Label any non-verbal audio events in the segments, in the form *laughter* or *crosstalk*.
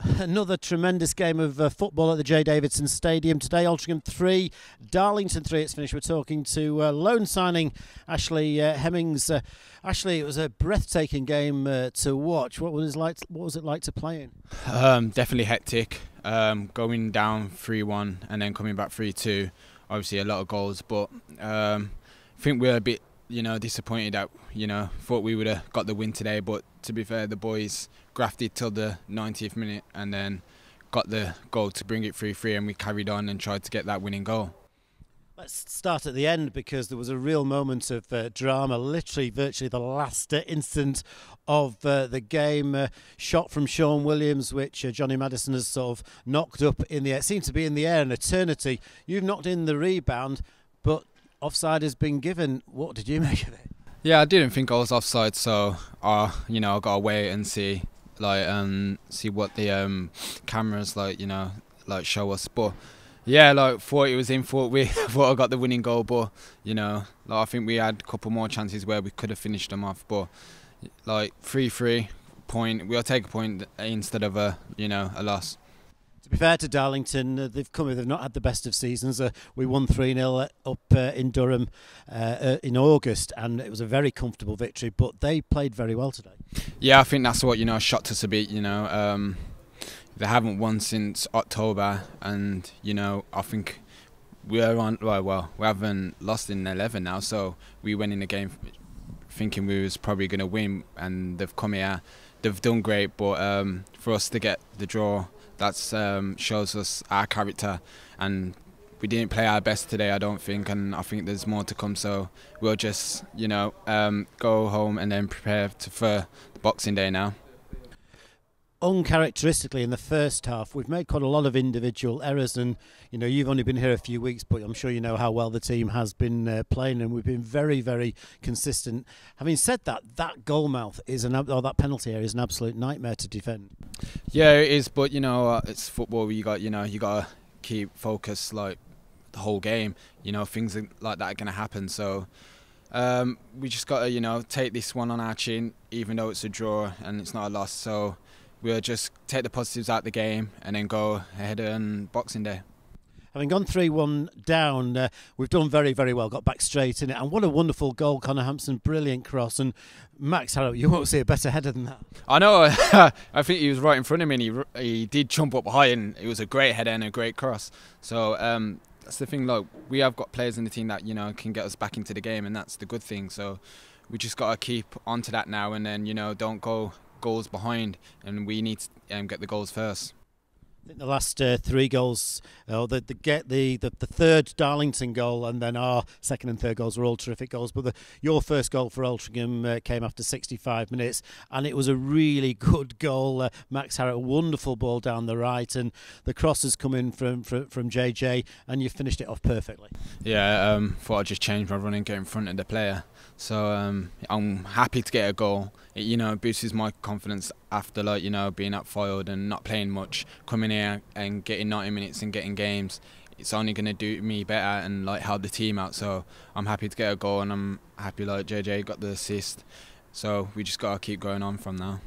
Another tremendous game of uh, football at the J Davidson Stadium today. Altrincham 3, Darlington 3. It's finished. We're talking to uh, loan signing Ashley uh, Hemmings. Uh, Ashley, it was a breathtaking game uh, to watch. What was, it like to, what was it like to play in? Um, definitely hectic. Um, going down 3 1 and then coming back 3 2. Obviously, a lot of goals, but um, I think we're a bit you know, disappointed that you know thought we would have got the win today. But to be fair, the boys grafted till the 90th minute and then got the goal to bring it 3-3, and we carried on and tried to get that winning goal. Let's start at the end because there was a real moment of uh, drama, literally, virtually the last uh, instant of uh, the game. Shot from Sean Williams, which uh, Jonny Maddison has sort of knocked up in the air. It seemed to be in the air an eternity. You've knocked in the rebound, but offside has been given. What did you *laughs* make of it? Yeah, I didn't think I was offside, so uh, you know, I got to wait and see, like, um, see what the um, cameras like, you know, like show us. But yeah, like thought it was in. Thought we *laughs* thought I got the winning goal, but you know, like I think we had a couple more chances where we could have finished them off. But like three three point, we'll take a point instead of a you know a loss. To be fair to Darlington, uh, they've come. Here, they've not had the best of seasons. Uh, we won three 0 up uh, in Durham uh, uh, in August, and it was a very comfortable victory. But they played very well today. Yeah, I think that's what you know shocked us a bit. You know, um, they haven't won since October, and you know, I think we're on. Well, well, we haven't lost in eleven now, so we went in the game thinking we was probably going to win, and they've come here. They've done great, but um, for us to get the draw that um, shows us our character and we didn't play our best today I don't think and I think there's more to come so we'll just you know um, go home and then prepare to, for Boxing Day now uncharacteristically in the first half, we've made quite a lot of individual errors. And you know, you've only been here a few weeks, but I'm sure you know how well the team has been uh, playing, and we've been very, very consistent. Having said that, that goal mouth is an or that penalty area is an absolute nightmare to defend. Yeah, it is. But you know, uh, it's football. You got you know you got to keep focus like the whole game. You know, things like that are to happen. So. Um, we just got to, you know, take this one on our chin, even though it's a draw and it's not a loss. So we'll just take the positives out of the game and then go ahead on Boxing Day. Having gone 3 1 down, uh, we've done very, very well, got back straight in it. And what a wonderful goal, Connor Hampson, brilliant cross. And Max Harrop, you won't see a better header than that. I know, *laughs* I think he was right in front of me and he, he did jump up high and it was a great header and a great cross. So, um, that's the thing, like, we have got players in the team that, you know, can get us back into the game and that's the good thing. So, we just got to keep onto that now and then, you know, don't go goals behind, and we need to um, get the goals first. Think the last uh, three goals, uh, the, the get the, the, the third Darlington goal, and then our second and third goals were all terrific goals. But the, your first goal for Altrincham uh, came after 65 minutes, and it was a really good goal. Uh, Max Harrop, a wonderful ball down the right, and the crosses come in from, from from JJ, and you finished it off perfectly. Yeah, um, thought I'd just change my running, get in front of the player. So um, I'm happy to get a goal. It, you know, boosts my confidence after like you know being up foiled and not playing much, coming here and getting 90 minutes and getting games. It's only going to do me better and like help the team out. So I'm happy to get a goal and I'm happy like JJ got the assist. So we just got to keep going on from now.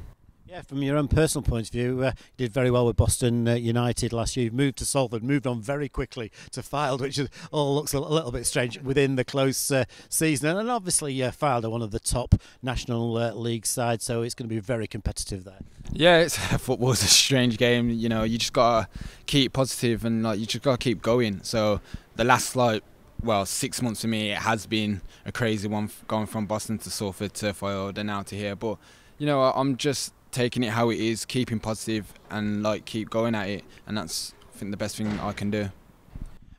Yeah, from your own personal point of view, uh, you did very well with Boston uh, United last year. You've moved to Salford, moved on very quickly to Fylde, which all looks a, little bit strange within the close uh, season. And obviously, uh, Fylde are one of the top National uh, League sides, so it's going to be very competitive there. Yeah, it's, *laughs* football's a strange game. You know, you just got to keep positive and like you just got to keep going. So the last like well, six months for me, it has been a crazy one going from Boston to Salford to Fylde and now to here. But you know, I'm just taking it how it is, keeping positive, and like keep going at it, and that's I think the best thing I can do.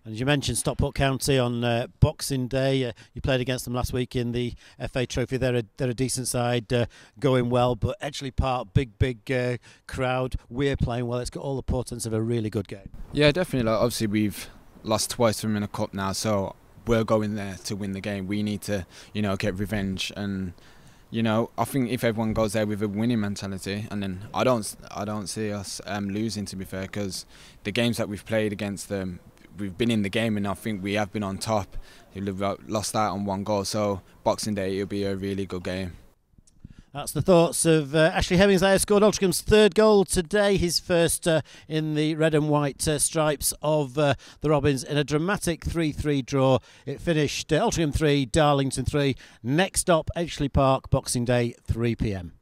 And as you mentioned, Stockport County on uh, Boxing Day. Uh, you played against them last week in the FA Trophy. They're a, they're a decent side, uh, going well. But Edgeley Park, big, big uh, crowd. We're playing well. It's got all the portents of a really good game. Yeah, definitely. Like, obviously, we've lost twice from in a cup now, so we're going there to win the game. We need to, you know, get revenge and you know, I think if everyone goes there with a winning mentality, and then I don't, I don't see us um, losing. To be fair, because the games that we've played against them, we've been in the game, and I think we have been on top. We've lost out on one goal, so Boxing Day it'll be a really good game. That's the thoughts of uh, Ashley Hemmings there. Scored Altrincham's third goal today, his first uh, in the red and white uh, stripes of uh, the Robins in a dramatic 3 3 draw. It finished uh, Altrincham 3, Darlington 3. Next stop, Edgeley Park, Boxing Day, 3 pm.